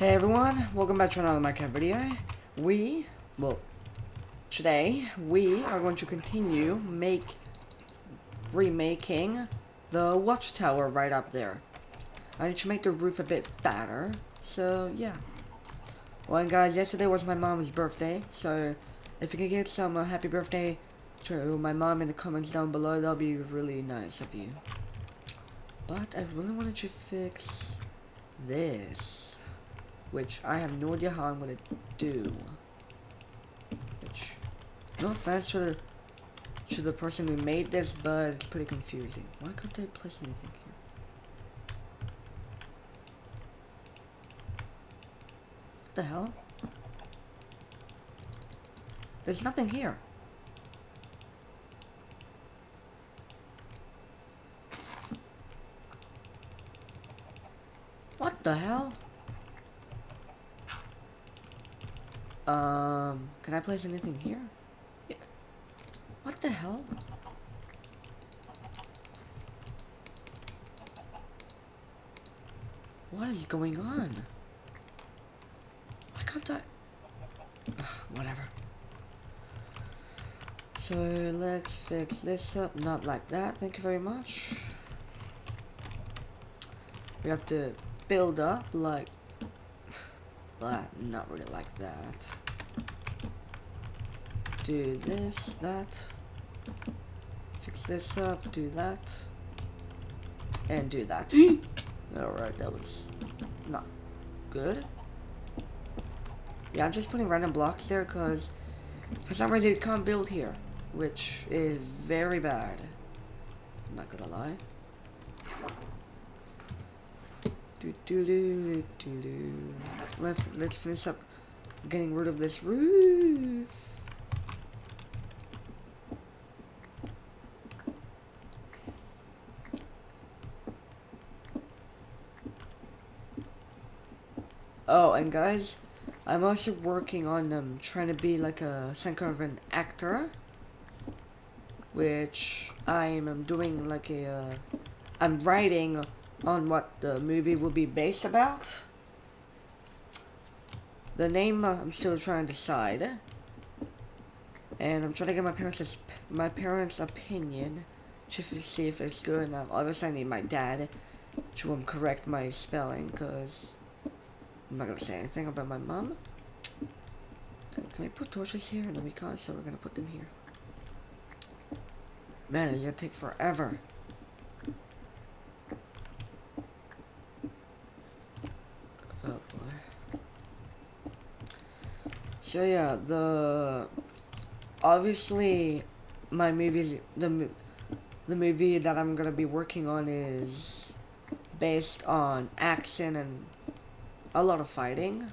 Hey everyone, welcome back to another Minecraft video. We, well, today, we are going to continue make, remaking the watchtower right up there. I need to make the roof a bit fatter, so yeah. Well guys, yesterday was my mom's birthday, so if you can get some uh, happy birthday to my mom in the comments down below, that'll be really nice of you. But I really wanted to fix this which I have no idea how I'm gonna do. Which, no offense to the, to the person who made this, but it's pretty confusing. Why can't I place anything here? What the hell? There's nothing here. What the hell? Um, can I place anything here? Yeah. What the hell? What is going on? Why can't I? Ugh, whatever. So let's fix this up. Not like that. Thank you very much. We have to build up like but not really like that. Do this, that. Fix this up, do that. And do that. Alright, that was not good. Yeah, I'm just putting random blocks there because for some reason you can't build here. Which is very bad. I'm not gonna lie. Do do do do do. Let's let's finish up getting rid of this roof. Oh, and guys, I'm also working on um, trying to be like a some kind of an actor, which I am doing like a, uh, I'm writing on what the movie will be based about. The name uh, I'm still trying to decide. And I'm trying to get my parents' my parents' opinion to see if it's good enough. Obviously, I need my dad to um, correct my spelling because I'm not gonna say anything about my mom. Can we put torches here? No, we can't, so we're gonna put them here. Man, it's gonna take forever. Oh, boy. So yeah, the obviously my movies the the movie that I'm gonna be working on is based on action and a lot of fighting.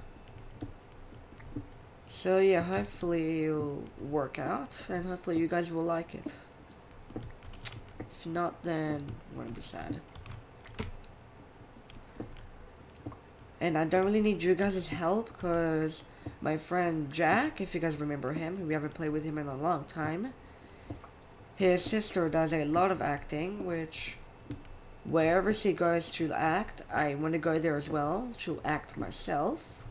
So yeah, hopefully it'll work out and hopefully you guys will like it. If not, then I'm gonna be sad. And I don't really need you guys' help because my friend Jack, if you guys remember him, we haven't played with him in a long time. His sister does a lot of acting, which wherever she goes to act, I want to go there as well to act myself.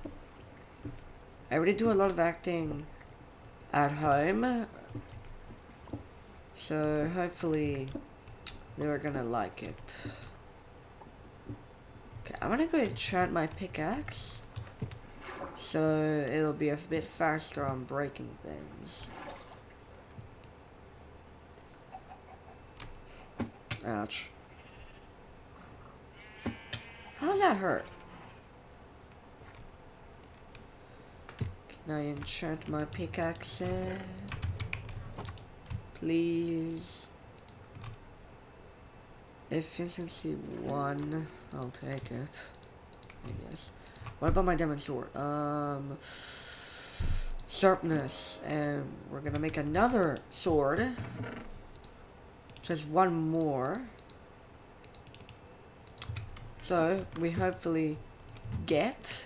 I already do a lot of acting at home, so hopefully they're gonna like it. Okay, I'm gonna go enchant my pickaxe. So it'll be a bit faster on breaking things. Ouch. How does that hurt? Can I enchant my pickaxe? Please. Efficiency 1. I'll take it. I guess. What about my diamond sword? Um, sharpness, and we're gonna make another sword. Just one more. So, we hopefully get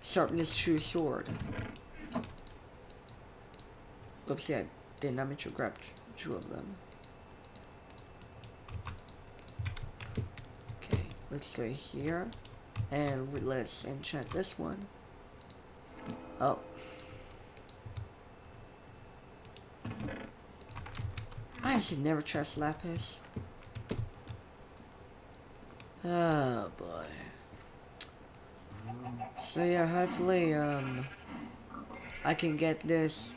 sharpness true sword. Oops, yeah, did not mean to grab two of them. Okay, let's go here. And let's enchant this one. Oh. I should never trust Lapis. Oh boy. So yeah, hopefully um I can get this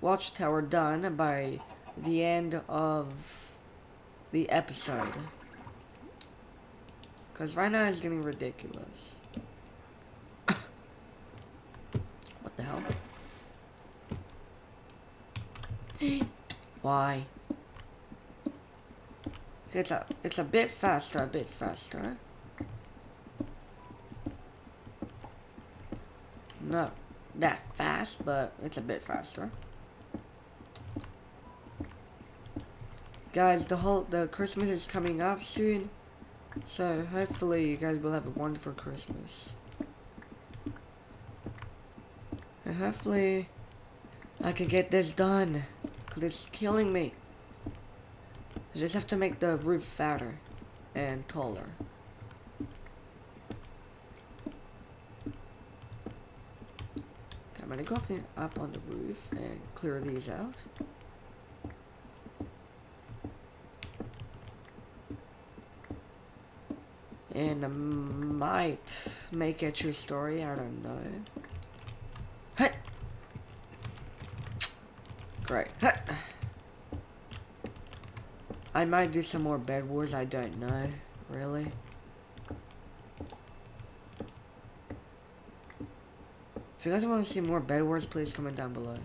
watchtower done by the end of the episode. Because right now it's getting ridiculous. what the hell? Why? It's a, it's a bit faster, a bit faster. Not that fast, but it's a bit faster. Guys, the whole, the Christmas is coming up soon. So, hopefully you guys will have a wonderful Christmas. And hopefully I can get this done. Because it's killing me. I just have to make the roof fatter and taller. Okay, I'm gonna go up, the, up on the roof and clear these out. And I might make a true story, I don't know. Hey! Great. Hey! I might do some more Bed Wars, I don't know. Really? If you guys want to see more Bed Wars, please comment down below.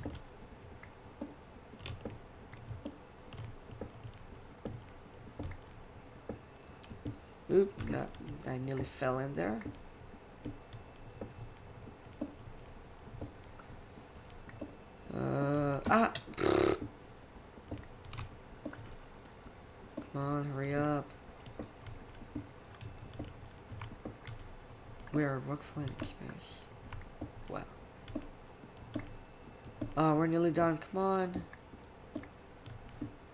Oop, no, I nearly fell in there. Uh, ah! Come on, hurry up. Are space. Wow. Oh, we're nearly done. Come on.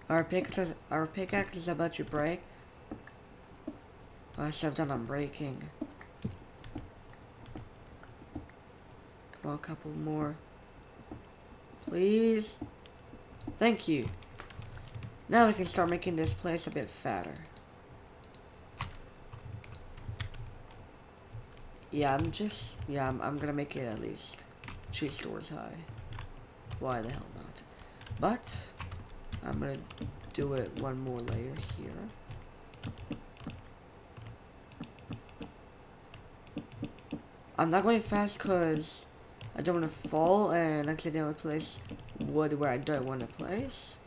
Our pickaxe, our pickaxe is about to break. I should have done on breaking. Come on, a couple more. Please. Thank you. Now we can start making this place a bit fatter. Yeah, I'm just, yeah, I'm, I'm gonna make it at least three stores high. Why the hell not? But, I'm gonna do it one more layer here. I'm not going fast because I don't want to fall and accidentally place wood where I don't want to place.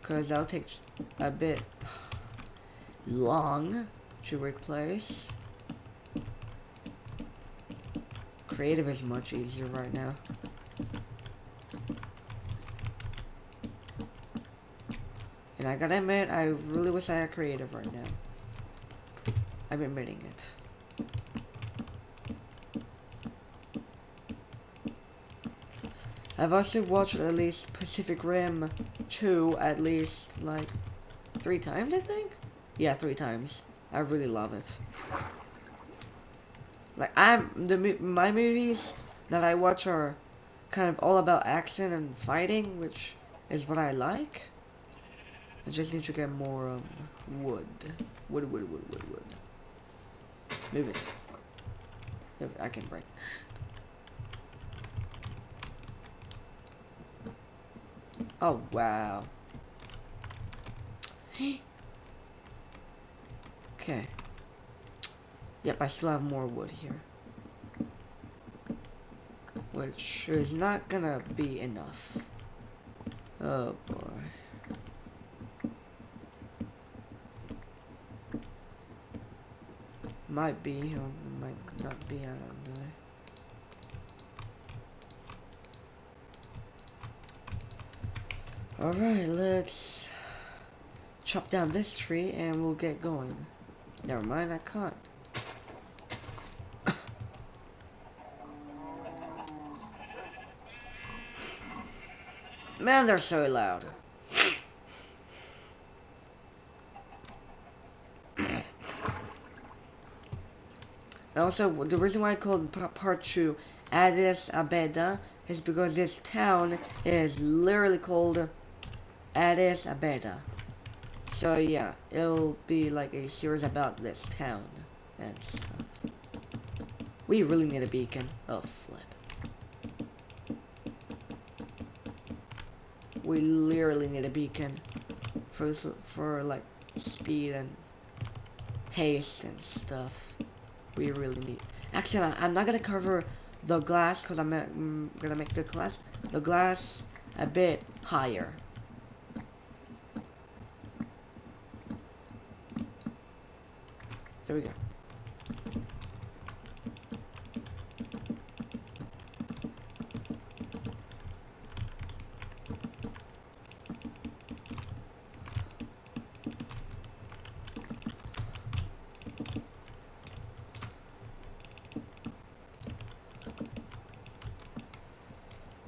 Because that'll take a bit long to replace. Creative is much easier right now. And I gotta admit, I really wish I had creative right now. I'm admitting it. I've also watched at least Pacific Rim 2 at least like three times, I think? Yeah, three times. I really love it. Like I'm the my movies that I watch are kind of all about action and fighting, which is what I like. I just need to get more um, wood. Wood, wood, wood, wood, wood. Move it. I can break. Oh, wow. okay. Yep, I still have more wood here. Which is not gonna be enough. Oh boy. Might be, or might not be, I don't know. Alright, let's chop down this tree and we'll get going. Never mind, I can't. Man, they're so loud. Also, the reason why I called part two Addis Abeda is because this town is literally called Addis Abeda. So yeah, it'll be like a series about this town and stuff. We really need a beacon. Oh, flip. We literally need a beacon for for like speed and haste and stuff. We really need. Actually, I'm not gonna cover the glass because I'm, I'm gonna make the glass the glass a bit higher. There we go.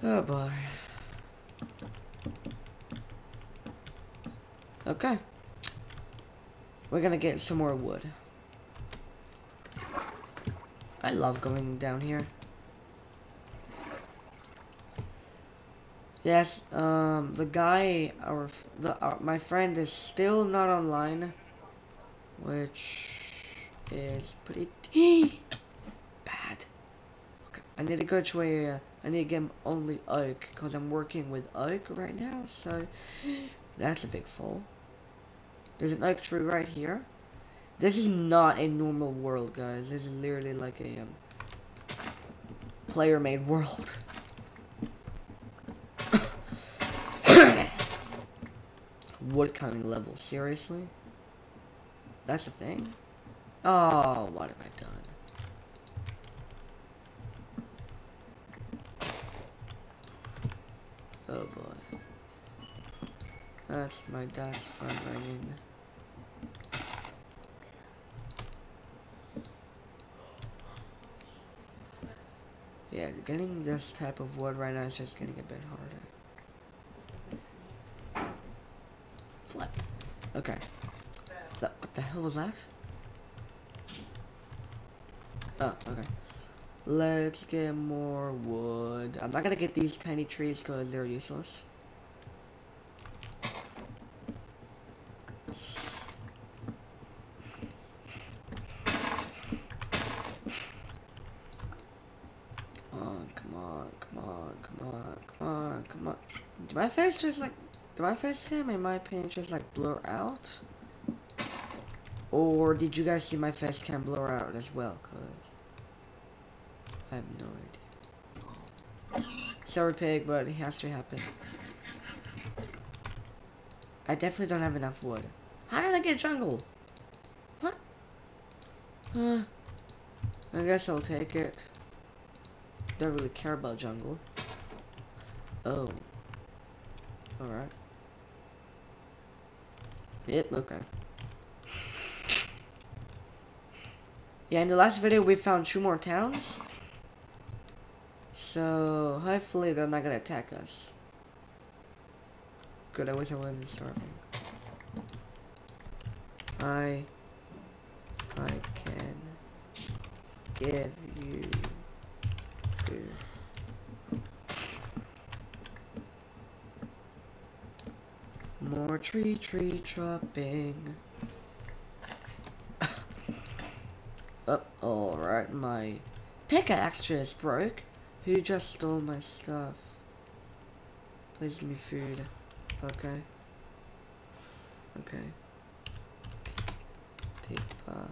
Oh boy. Okay. We're gonna get some more wood. I love going down here. Yes, um, the guy, our, the, our, my friend is still not online, which is pretty bad. Okay, I need to go to uh, I need to get only oak, because I'm working with oak right now, so that's a big fall. There's an oak tree right here. This is not a normal world, guys. This is literally like a um, player-made world. Wood cutting level, seriously? That's a thing? Oh, what have I done? Oh boy. That's my dad's phone ringing. Yeah, getting this type of wood right now is just getting a bit harder. Flip. Okay. The, what the hell was that? Oh, okay. Let's get more wood. I'm not gonna get these tiny trees because they're useless. my face just like, did my face cam in my opinion just like blur out? Or did you guys see my face cam blur out as well? Cause I have no idea. Sorry pig, but it has to happen. I definitely don't have enough wood. How did I get jungle? What? Uh, I guess I'll take it. Don't really care about jungle. Oh. Alright. Yep, okay. Yeah, in the last video we found two more towns. So, hopefully they're not gonna attack us. Good, I wish I wasn't starving. I... I can give you food. More tree tree chopping. oh, alright, my pickaxe just broke. Who just stole my stuff? Please give me food. Okay. Okay. Tipa.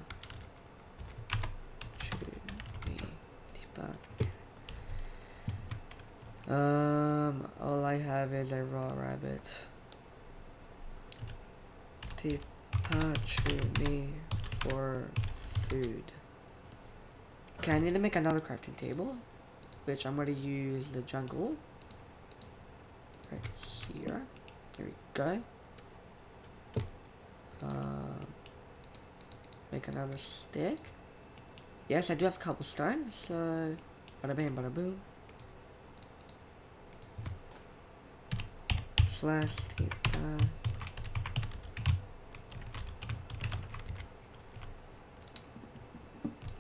Um, all I have is a raw rabbit to me for food. Okay, I need to make another crafting table, which I'm going to use the jungle right here. There we go. Uh, make another stick. Yes, I do have cobblestone, so bada bam, bada boom. Slash tape. Uh,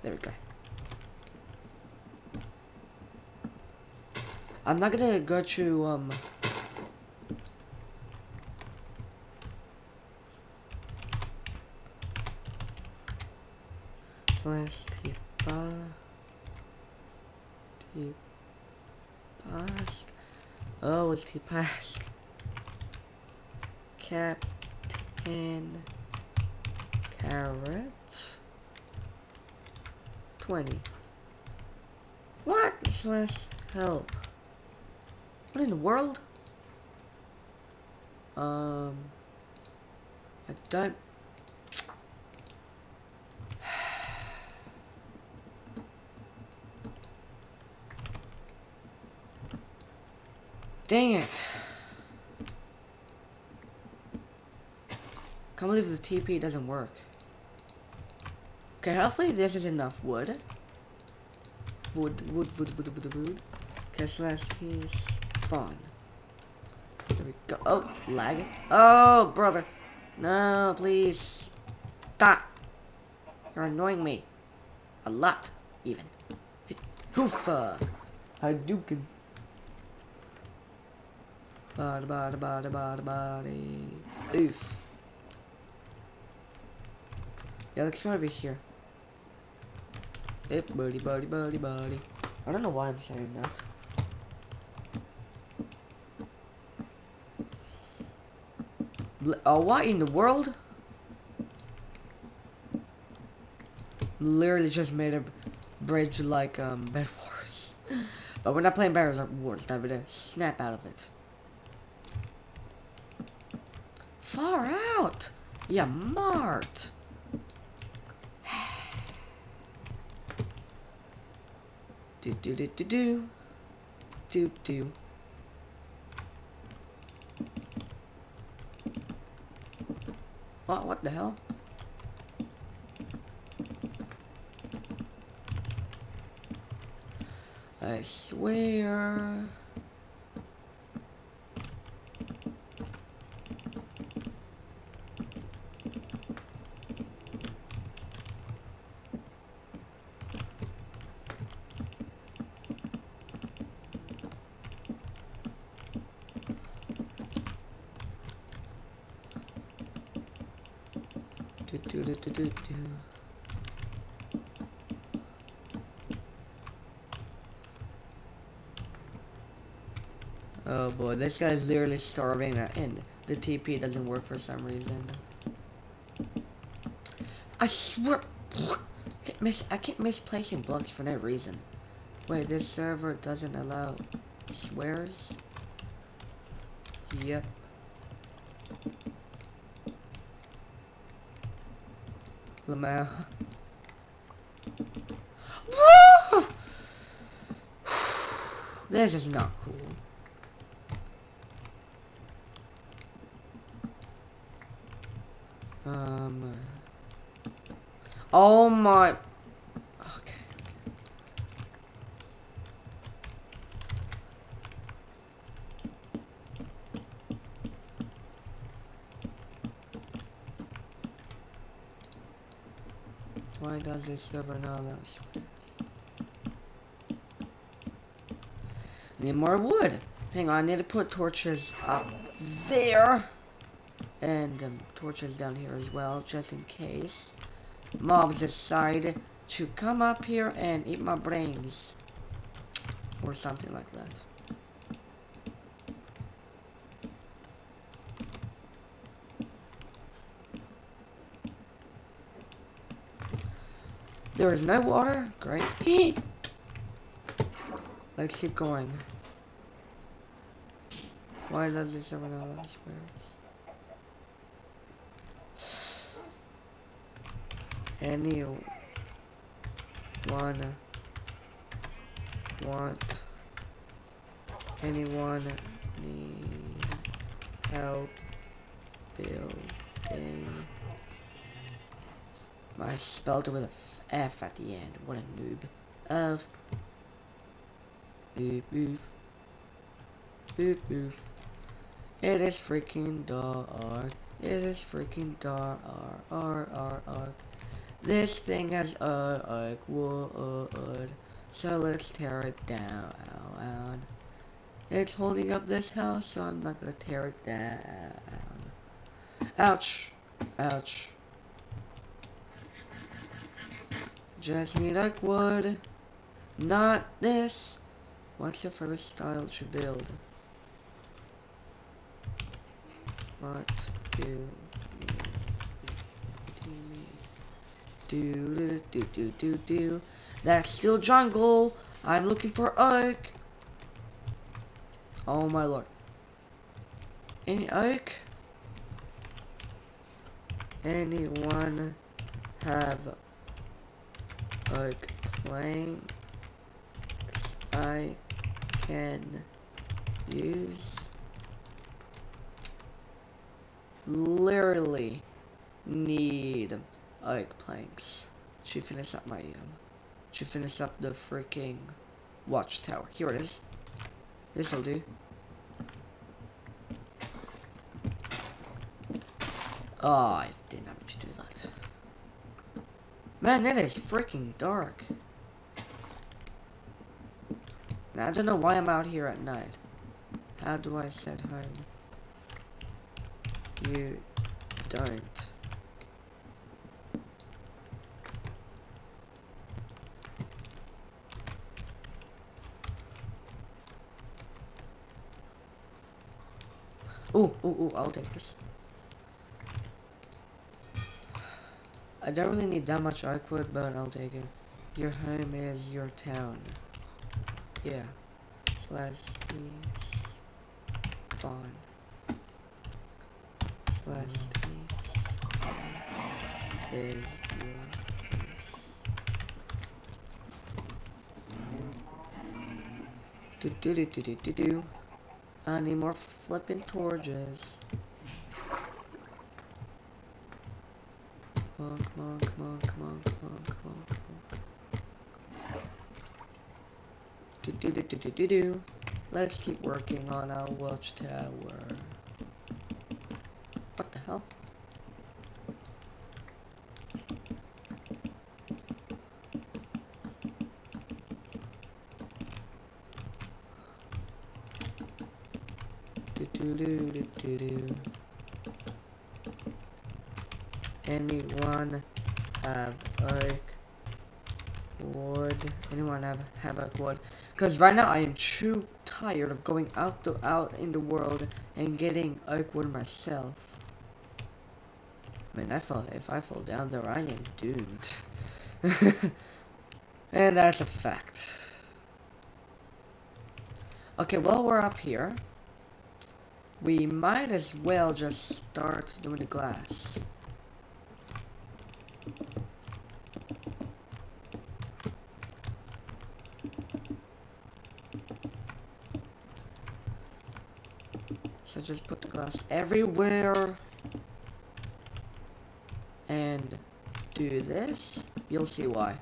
There we go. I'm not gonna go to, um... Slash Tipa... Tipask... Oh, it's Tipask. Captain... Carrot... 20. What? Slash help. What in the world? Um, I don't. Dang it. Can't believe the TP doesn't work. Okay, hopefully this is enough wood. Wood, wood, wood, wood, wood, wood. Okay, slash T spawn. There we go. Oh, lag. Oh, brother. No, please. Stop. You're annoying me. A lot, even. Hoofa. Hadouken. Bada bada bada bada body. Oof. Yeah, let's go over here. Hey, buddy, buddy, buddy, buddy. I don't know why I'm saying that. Oh, what in the world? Literally just made a bridge like um, Bed Wars. but we're not playing Bed Wars, Time to snap out of it. Far out! Yeah, Mart! do do do do do. Do do. What, what the hell? I swear. Do, do, do, do. Oh boy, this guy's literally starving and the TP doesn't work for some reason. I swear, I keep, mis I keep misplacing blocks for no reason. Wait, this server doesn't allow swears? Yep. Lamau. this is not cool. Um. Oh my. Allow swears? Need more wood. Hang on, I need to put torches up there. And um, torches down here as well, just in case. Mobs decide to come up here and eat my brains. Or something like that. There is no water? Great. Let's keep going. Why does this ever know those Any one want anyone need help building I spelled it with a F at the end. What a noob. Of. Boop boof. Boop boof. It is freaking dark. It is freaking dark. R R R. This thing has a like wood. So let's tear it down. It's holding up this house, so I'm not gonna tear it down. Ouch. Ouch. Just need oak wood. Not this. What's your favorite style to build? What do you do do do do do do That's still jungle. I'm looking for oak. Oh my lord. Any oak? Anyone have oak planks I can use? Literally need oak planks. Should finish up my um should finish up the freaking watchtower. Here it is. This'll do. Oh, I to do that. Man, it is freaking dark. Now, I don't know why I'm out here at night. How do I set home? You don't. Ooh, ooh, ooh, I'll take this. I don't really need that much oak wood, but I'll take it. Your home is your town. Yeah. Slash spawn. Slash spawn is your. Do do do do do do do. I need more flipping torches. Come on, come on, come on, come on, come on, come on, come on. Do do do do do do do. Let's keep working on our watchtower. What the hell? Do do do do do do. Anyone have oak wood? Anyone have have oak wood? Because right now I am too tired of going out to out in the world and getting oak wood myself. I mean, I fall if I fall down there, I am doomed. and that's a fact. Okay, while we're up here, we might as well just start doing the glass. So glass everywhere. And do this. You'll see why.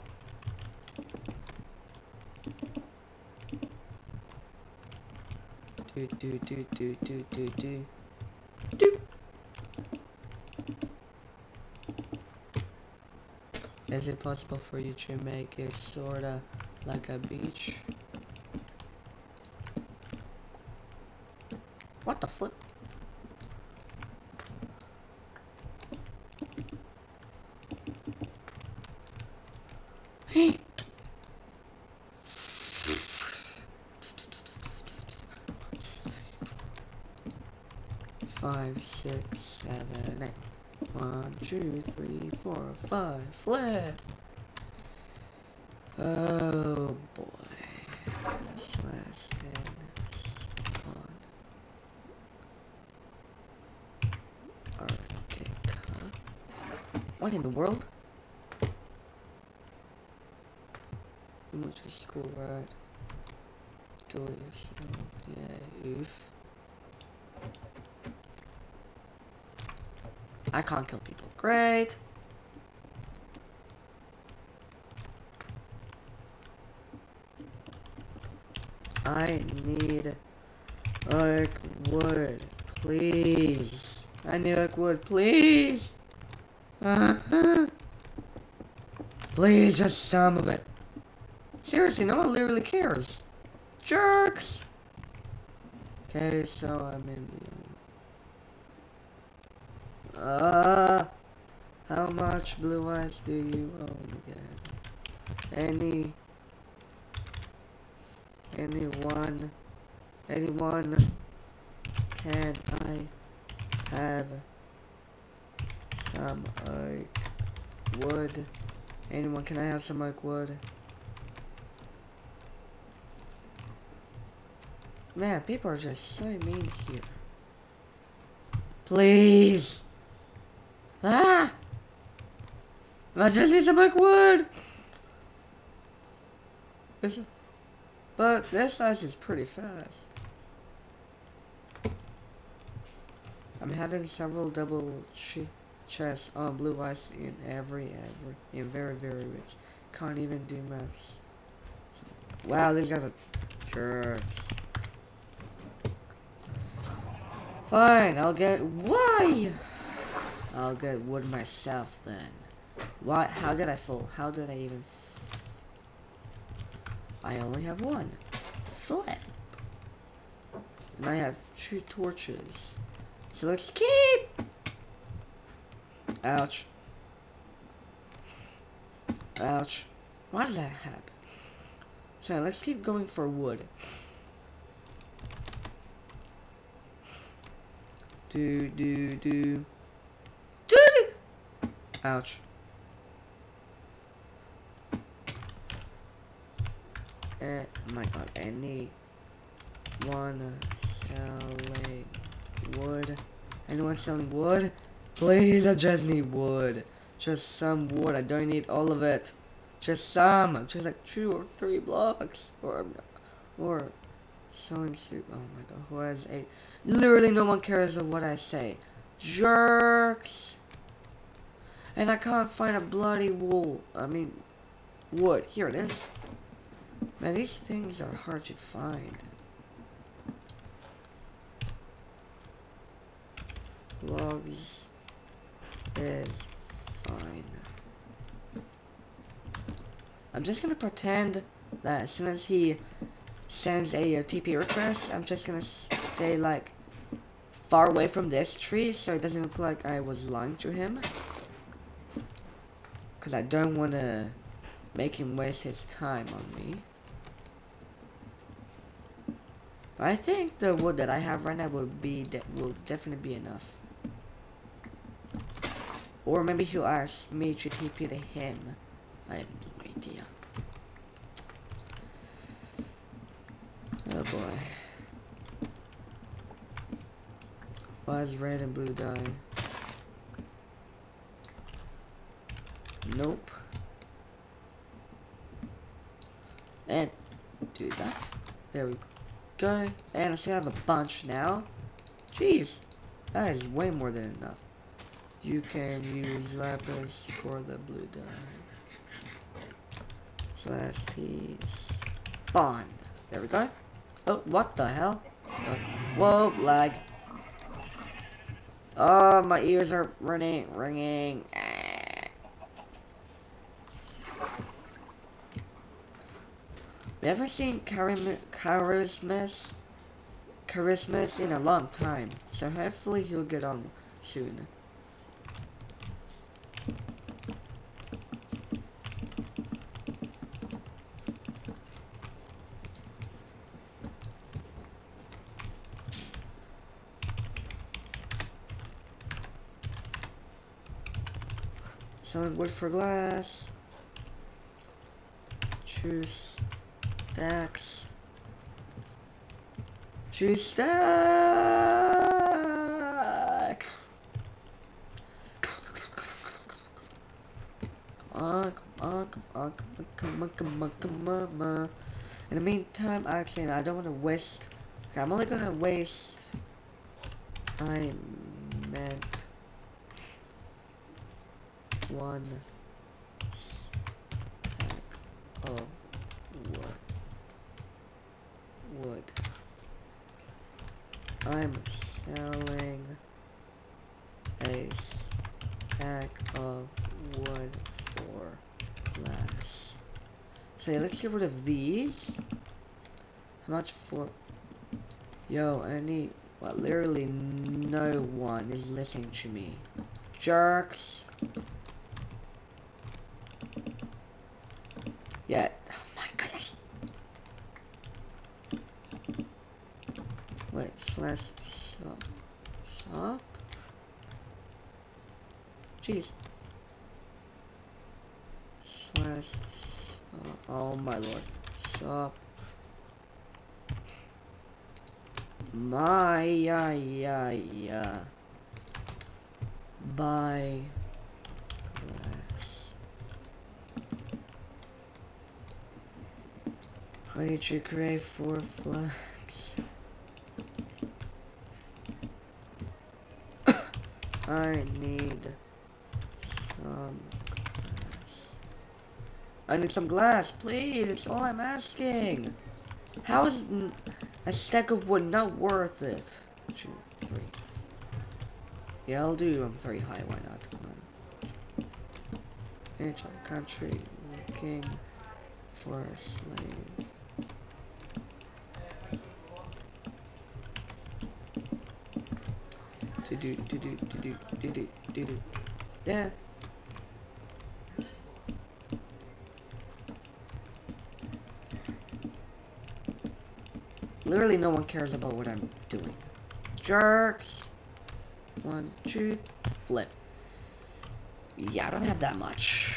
Do do do do do do do. Do. Is it possible for you to make it sorta like a beach? What the flip? Hey. Five, six, seven, eight. One, two, three, four, five. Flip. Oh boy. Slash N spawn. Arctica. What in the world? You went to school, right? Do it yourself. Yeah, oof. I can't kill people. Great. I need oak wood, please. I need oak wood, please. please, just some of it. Seriously, no one literally cares. Jerks. Okay, so I'm in the... Uh, how much blue ice do you own again? Any... Anyone... Anyone... Can I have some oak wood? Anyone, can I have some oak wood? Man, people are just so mean here. Please! Ah! I just need some oak wood! This, but this ice is pretty fast. I'm having several double che chests on blue ice in every, every, in very, very rich. Can't even do maths. Wow, these guys are jerks. Fine, I'll get, why? I'll get wood myself then. Why, how did I fall? How did I even, I only have one. Flip. And I have two torches. So let's keep. Ouch. Ouch. Why does that happen? So let's keep going for wood. Do do do. Do. Ouch. Eh, my god, any one selling wood. Anyone selling wood? Please, I just need wood. Just some wood. I don't need all of it. Just some. Just like two or three blocks. Or, or selling soup. Oh my god. Who has eight? Literally, no one cares of what I say. Jerks. And I can't find a bloody wool. I mean, wood. Here it is. Man, these things are hard to find. logs is fine. I'm just gonna pretend that as soon as he sends a, a TP request, I'm just gonna stay like far away from this tree so it doesn't look like I was lying to him. Because I don't want to make him waste his time on me. But I think the wood that I have right now will be de will definitely be enough. Or maybe he'll ask me to TP to him. I have no idea. Oh boy. Why is red and blue dying? Nope. And do that. There we go. And I still have a bunch now. Jeez. That is way more than enough. You can use lapis for the blue dye. Slash T spawn. There we go. Oh, what the hell? Uh, whoa, lag. Oh, my ears are ringing, ringing. Haven't seen Charismas, Charismas in a long time, so hopefully he'll get on soon. Selling wood for glass. Choose stacks. Choose stack. Come on, come on, come on, come on, come on, come on, come on. In the meantime, actually, I don't want to waste. Okay, I'm only gonna waste. I meant one stack of wood. Wood. I'm selling a stack of wood for glass. Yeah, let's get rid of these. How much for Yo, I need. Well, literally no one is listening to me. Jerks. Yeah. Oh my goodness. Wait, slash shop. Shop? Jeez. Slash. Shop. Oh my lord. Shop. My yeah yeah yeah. Buy glass. Flags? I need some glass. I need some glass, please. It's all I'm asking. How is a stack of wood not worth it? Two, three. Yeah, I'll do um, three high. Why not? Age country looking for a slave. To do, to do, to do, to do, to do. Yeah. Literally no one cares about what I'm doing. Jerks. One, two, flip. Yeah, I don't have that much.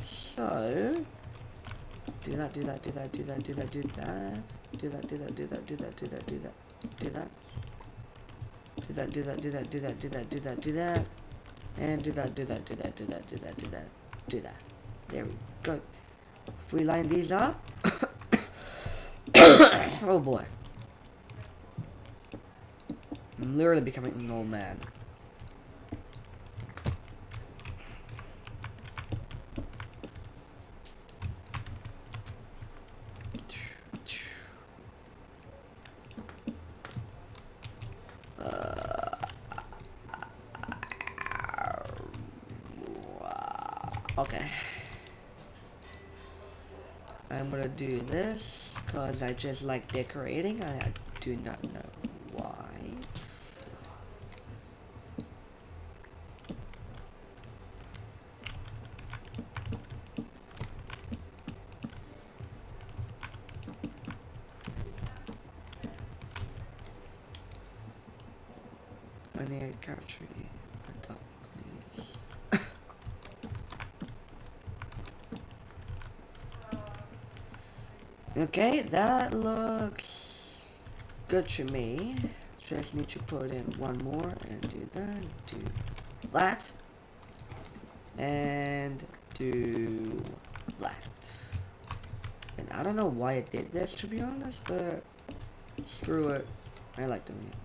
So... Do that, do that, do that, do that, do that, do that. Do that, do that, do that, do that, do that, do that, do that. Do that, do that, do that, do that, do that, do that, do that. And do that, do that, do that, do that, do that, do that, do that. There we go. If we line these up... oh boy. I'm literally becoming an old man. Uh, okay. I'm gonna do this because I just like decorating I do not know why. I need a country. Adopt, please. Okay, that looks good to me. Just need to put in one more and do that. Do that. And do that. And I don't know why I did this to be honest, but screw it. I like doing it.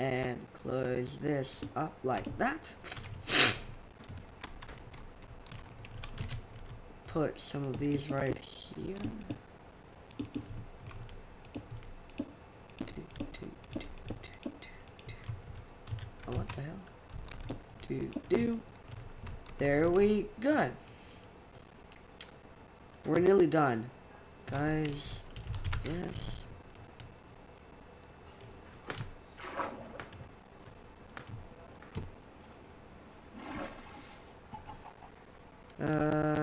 And close this up like that. Put some of these right here. Oh, what the hell? Do, do. There we go. We're nearly done. Guys, yes. Uh,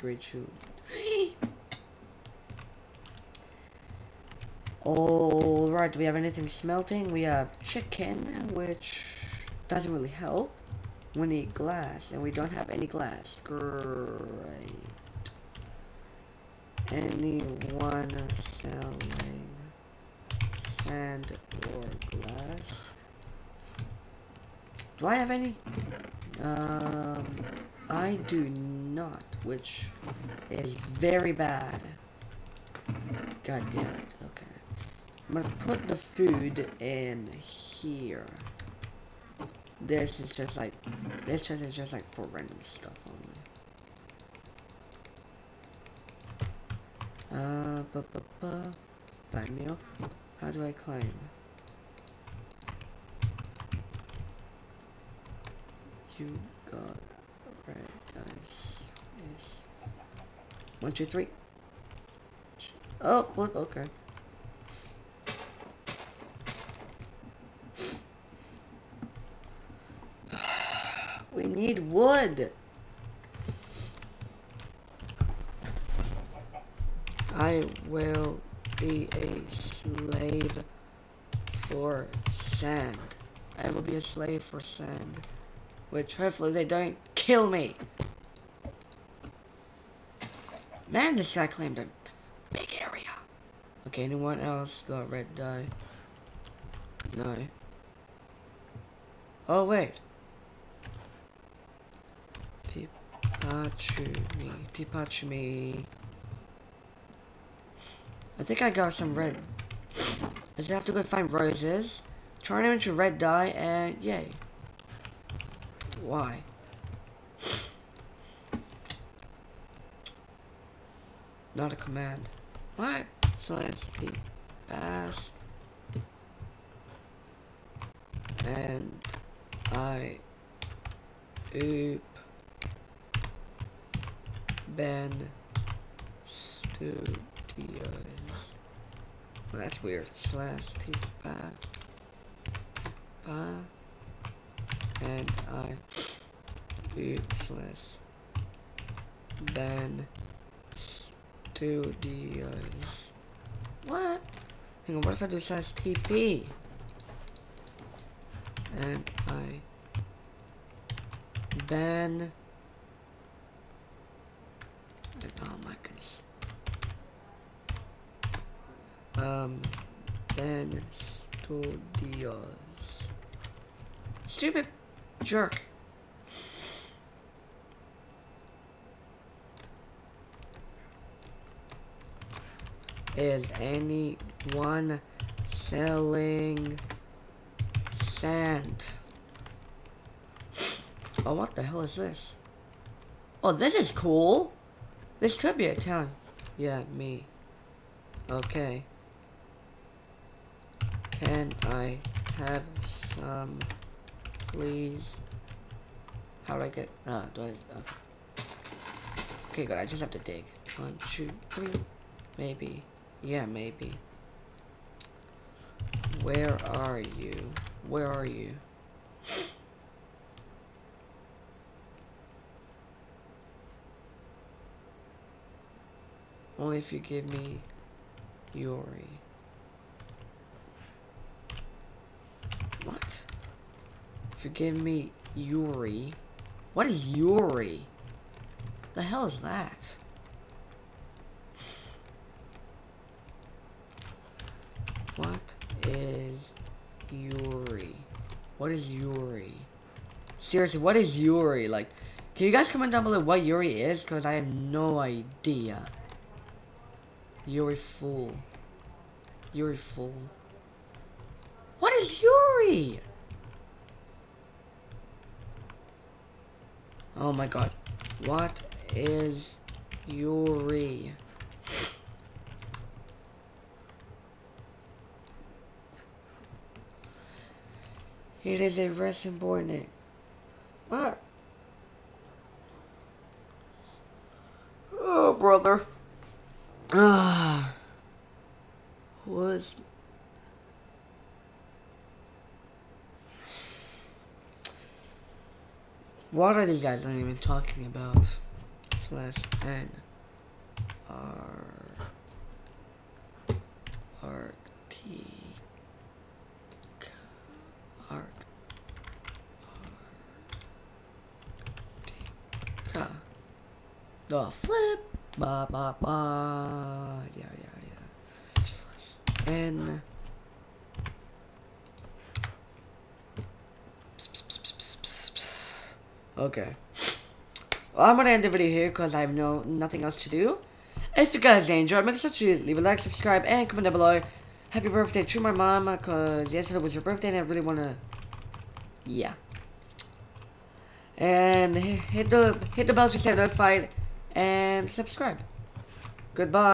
agreed to. Alright, do we have anything smelting? We have chicken, which doesn't really help. We need glass, and we don't have any glass. Great. Anyone selling sand or glass? Do I have any? Um, I do not, which is very bad. God damn it. Okay. I'm gonna put the food in here. This is just like, this just is just like for random stuff only. Uh, ba ba. bu. Bad meal. How do I climb? You got right nice. One, two, three. Oh, flip, okay. we need wood. I will be a slave for sand. I will be a slave for sand. Which hopefully they don't kill me. Man, this guy claimed a big area. Okay, anyone else got red dye? No. Oh, wait. Tipachumi. Tipachumi. I think I got some red. I just have to go find roses. Turn them into red dye and yay. Why? Not a command. What? Celeste Bass. And I oop Ben Studios. Well, that's weird. Slash T ba and I slash Ben Studios. What? Hang on, what if I do slash TP? And I Ben oh my goodness. Um Ben Studios. Stupid jerk. Is anyone selling sand? Oh, what the hell is this? Oh, this is cool. This could be a town. Yeah, me. Okay. Can I have some, please? How do I get, uh, do I, okay. Okay, good, I just have to dig. One, two, three, maybe. Yeah, maybe. Where are you? Where are you? Only if you give me Yuri. What? If you give me Yuri. What is Yuri? The hell is that? What is Yuri? What is Yuri? Seriously, what is Yuri? Like, can you guys comment down below what Yuri is? Because I have no idea. Yuri Fool. Yuri Fool. What is Yuri? Oh my god. What is Yuri? It is a wrestling boy name. What? Oh, brother. Ah. Was. What are these guys not even talking about? Slash N. R. T. Arc. Arctica. The flip. Ba ba ba. Yeah, yeah, yeah. N. Okay. Well, I'm gonna end the video here because I have no nothing else to do. If you guys enjoyed, make sure to leave a like, subscribe, and comment down below. Happy birthday to my mom because yesterday was her birthday and I really wanna, yeah. And hit the hit the bell to stay notified and subscribe. Goodbye.